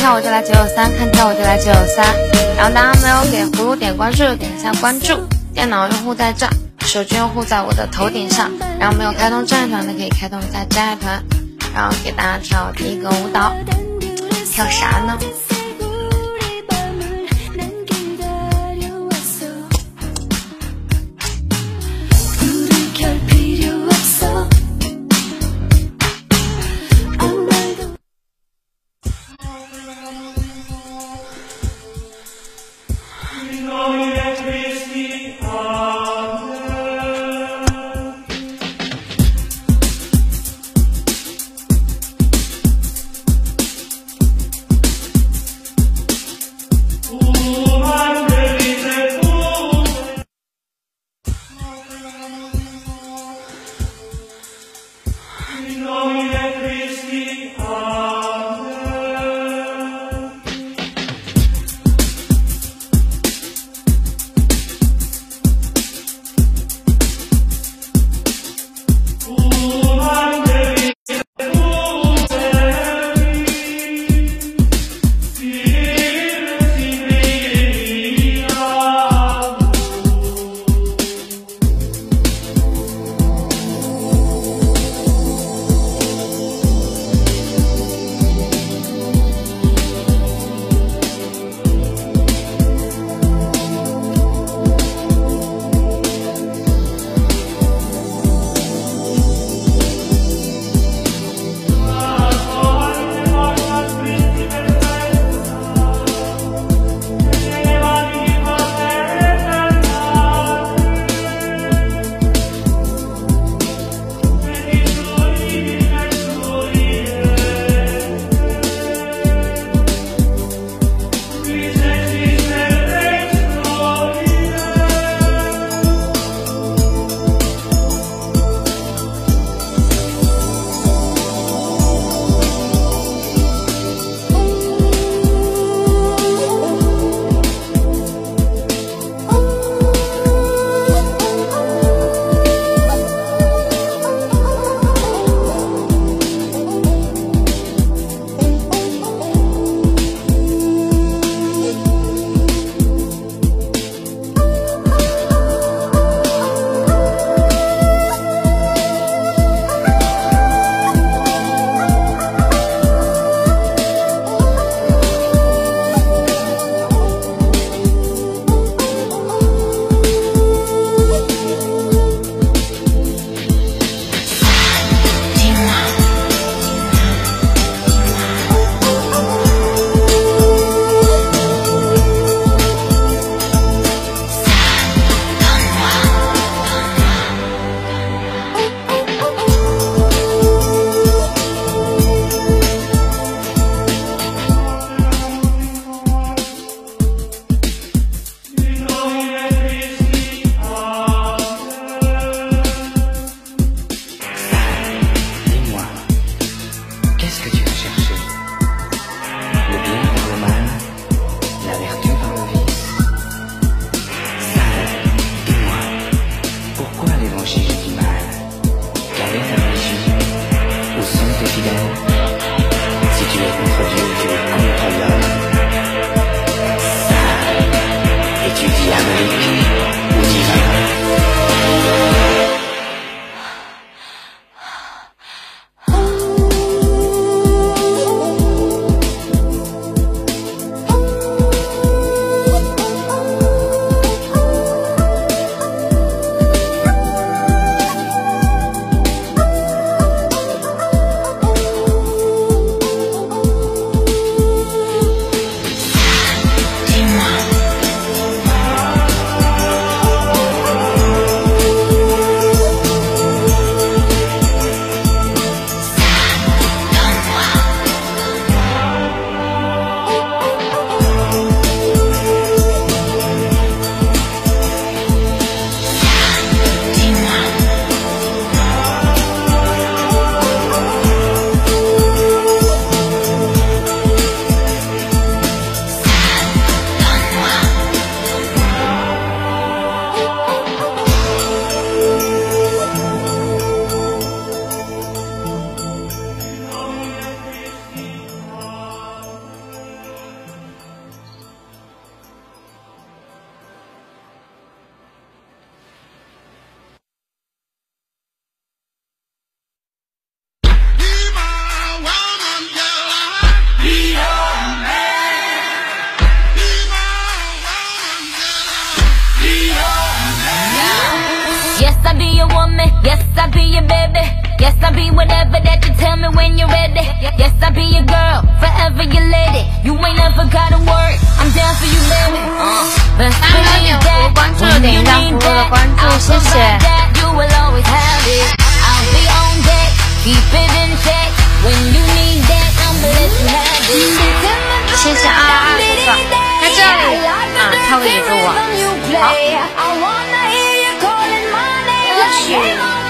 跳我就来九九三，看跳我就来九九三。然后大家没有给葫芦点关注的，点一下关注。电脑用户在这，手机用户在我的头顶上。然后没有开通战团的可以开通一下战团。然后给大家跳第一个舞蹈，跳啥呢？Domine Christi, I'll be your baby. Yes, I'll be whatever that you tell me when you're ready. Yes, I'll be your girl, forever your lady. You ain't never gotta worry. I'm down for you, baby. Uh, but when you that, when you need that, I'll provide that. You will always have it. I'll be on deck, keep it in check. When you need that, I'ma let you have it. 谢谢啊，这个在这里啊，他会也是我。好。曲。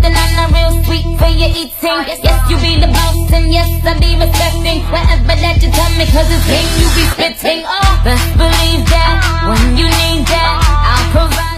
Something I'm not real sweet for your eating. Yes, you be the boss and yes, I be respecting Whatever that you tell me, cause it's game you be spitting. Oh, best believe that, uh-huh. when you need that, I'll provide.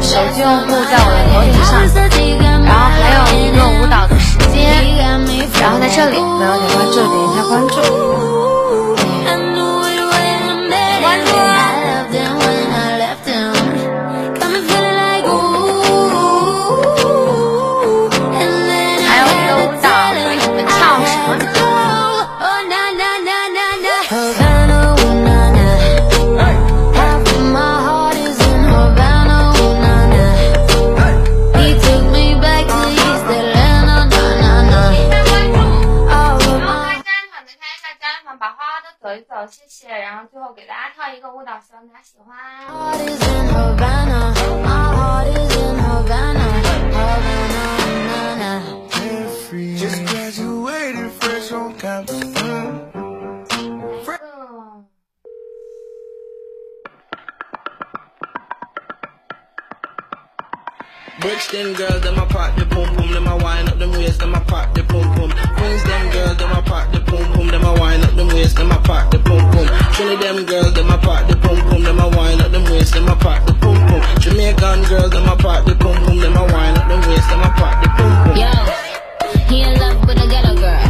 手机用户在我的头顶上，然后还有一个舞蹈的时间，然后在这里没有点关注，点一下关注。个舞蹈，希望大家喜欢。Bricks them girls, them I pop the pum pum, them I wind up them waist, them I pop the pum pum. Queens them girls, them I pop the pum pum, them I wind up them waist, them I pop the pum pum. Trinity them girls, them I pop the pum pum, them I wind up them waist, them I pop the pum pum. Jamaican girls, them I pop the pum pum, them I wind up them waist, them I pop the pum pum. Yo, he in love with a ghetto girl.